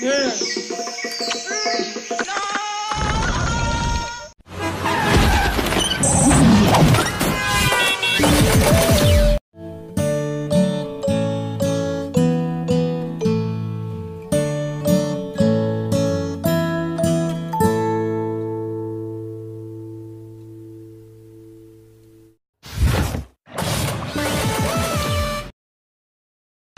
Good.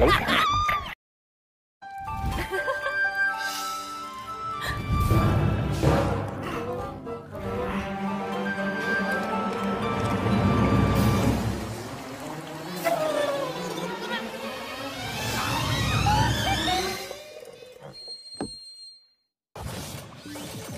Ha ha ha!